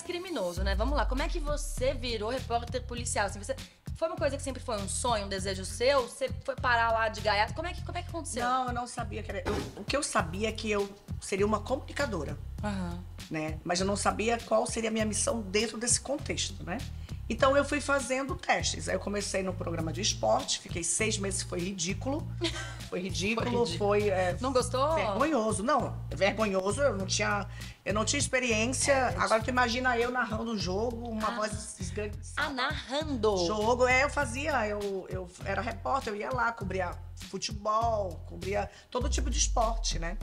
mais criminoso, né? Vamos lá, como é que você virou repórter policial? Assim, você foi uma coisa que sempre foi um sonho, um desejo seu? Você foi parar lá de gaiato? Como é que, como é que aconteceu? Não, eu não sabia que era. eu- o que eu sabia é que eu seria uma comunicadora, Aham. né? Mas eu não sabia qual seria a minha missão dentro desse contexto, né? Então eu fui fazendo testes. Aí eu comecei no programa de esporte, fiquei seis meses, foi ridículo. Foi ridículo, ridículo. foi. é, Não gostou? Vergonhoso, não. Vergonhoso, eu não tinha, eu não tinha experiência. Agora tu imagina eu narrando o jogo, uma Ah. voz. Ah, narrando. Jogo, é, eu fazia, eu, eu era repórter, eu ia lá, cobria futebol, cobria todo tipo de esporte, né?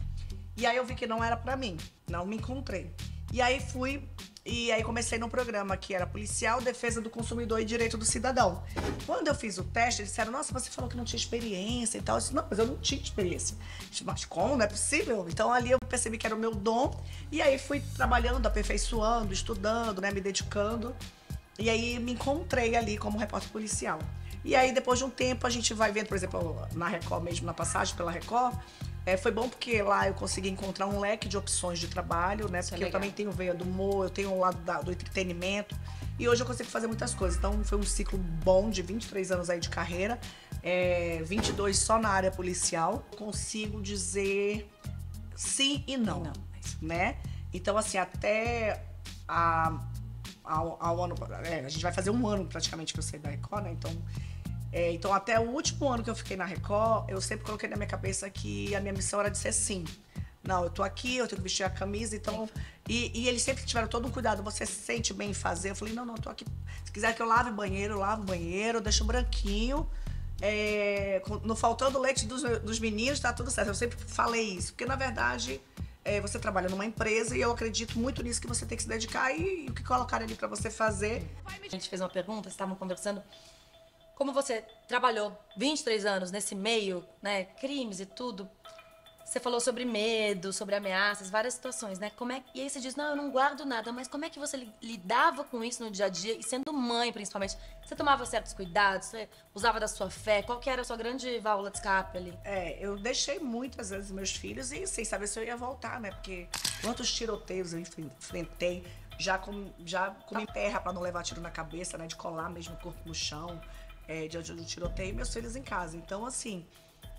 E aí eu vi que não era pra mim, não me encontrei. E aí fui, e aí comecei no programa que era policial, defesa do consumidor e direito do cidadão. Quando eu fiz o teste, eles disseram, nossa, você falou que não tinha experiência e tal. Eu disse, não, mas eu não tinha experiência. Disse, Mas como? Não é possível? Então ali eu percebi que era o meu dom, e aí fui trabalhando, aperfeiçoando, estudando, né, me dedicando. E aí me encontrei ali como repórter policial. E aí, depois de um tempo, a gente vai vendo, por exemplo, na Record mesmo, na passagem pela Record, é, foi bom porque lá eu consegui encontrar um leque de opções de trabalho, né? Isso é Porque eu legal. também tenho veia do humor, eu tenho o lado da- do entretenimento. E hoje eu consigo fazer muitas coisas. Então foi um ciclo bom de 23 anos aí de carreira, é, 22 só na área policial. Consigo dizer sim e não, Não. né? Então, assim, até a, ao, ao ano. é, a gente vai fazer um ano praticamente que eu saí da Record, né? Então, é, então, até o último ano que eu fiquei na Record, eu sempre coloquei na minha cabeça que a minha missão era de ser sim. Não, eu tô aqui, eu tenho que vestir a camisa, então. E, e eles sempre tiveram todo um cuidado. Você se sente bem em fazer? Eu falei, não, não, eu tô aqui. Se quiser que eu lave banheiro, eu lavo banheiro, deixo branquinho. É, não faltando leite dos, dos meninos, tá tudo certo. Eu sempre falei isso. Porque, na verdade, é, você trabalha numa empresa e eu acredito muito nisso que você tem que se dedicar e, e o que colocar ali pra você fazer. A gente fez uma pergunta, estavam conversando. Como você trabalhou 23 anos nesse meio, né, crimes e tudo, você falou sobre medo, sobre ameaças, várias situações, né? Como é, e aí você diz, não, eu não guardo nada, mas como é que você li- lidava com isso no dia a dia? E sendo mãe, principalmente, você tomava certos cuidados, você usava da sua fé? Qual que era a sua grande válvula de escape ali? É, eu deixei muitas vezes meus filhos e sem saber se eu ia voltar, né? Porque quantos tiroteios eu enfren- enfrentei, já com, já comi terra pra não levar tiro na cabeça, né? De colar mesmo o corpo no chão, é, diante do tiroteio, e meus filhos em casa. Então, assim,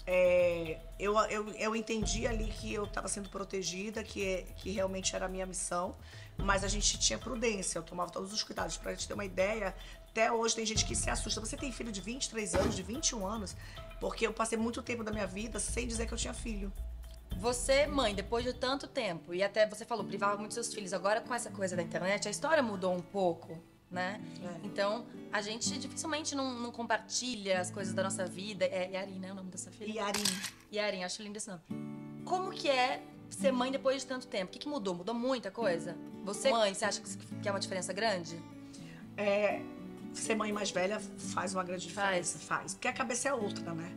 é, eu, eu, eu entendi ali que eu estava sendo protegida, que, que realmente era a minha missão, mas a gente tinha prudência, eu tomava todos os cuidados. Pra gente ter uma ideia, até hoje tem gente que se assusta. Você tem filho de 23 anos, de 21 anos? Porque eu passei muito tempo da minha vida sem dizer que eu tinha filho. Você, mãe, depois de tanto tempo, e até você falou, privava muito seus filhos, agora com essa coisa da internet, a história mudou um pouco, né? É. Então, a gente dificilmente não, não compartilha as coisas da nossa vida. É Yarin, né? O nome dessa filha? Arim, Yarin, acho lindo esse nome. Como que é ser mãe depois de tanto tempo? O que, que mudou? Mudou muita coisa? Você, mãe, você acha que é uma diferença grande? é, ser mãe mais velha faz uma grande Faz. diferença. Faz. Porque a cabeça é outra, né?